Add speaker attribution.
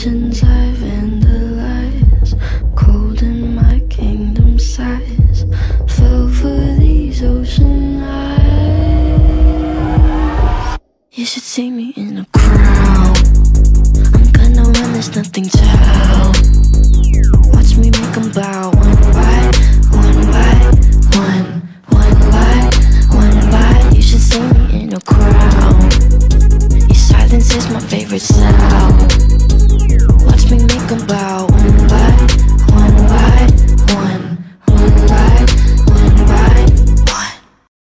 Speaker 1: Oceans I vandalize, cold in my kingdom size. Fell for these ocean eyes. You should see me in a crowd. I'm gonna run, there's nothing to hide Watch me make 'em bow one by one by one, one by one by. You should see me in a crowd. Your silence is my favorite sound.